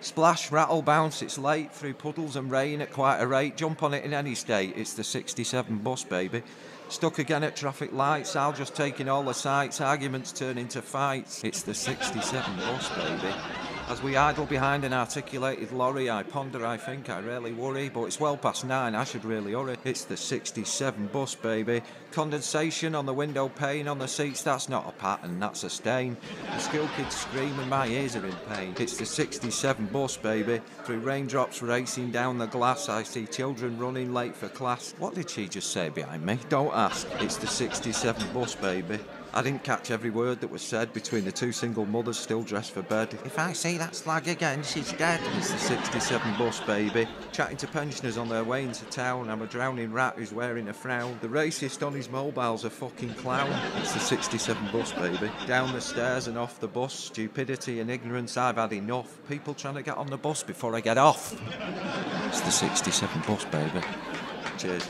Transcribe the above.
Splash, rattle, bounce, it's late through puddles and rain at quite a rate. Jump on it in any state, it's the 67 bus, baby. Stuck again at traffic lights, I'll just taking all the sights, arguments turn into fights. It's the 67 bus, baby. As we idle behind an articulated lorry, I ponder, I think, I rarely worry, but it's well past nine, I should really hurry. It's the 67 bus, baby. Condensation on the window pane, on the seats, that's not a pattern, that's a stain. The school kids scream and my ears are in pain. It's the 67 bus, baby. Through raindrops racing down the glass, I see children running late for class. What did she just say behind me? Don't ask. It's the 67 bus, baby. I didn't catch every word that was said between the two single mothers still dressed for bed. If I see that slag again, she's dead. It's the 67 bus, baby. Chatting to pensioners on their way into town. I'm a drowning rat who's wearing a frown. The racist on his mobile's a fucking clown. It's the 67 bus, baby. Down the stairs and off the bus. Stupidity and ignorance, I've had enough. People trying to get on the bus before I get off. It's the 67 bus, baby. Cheers.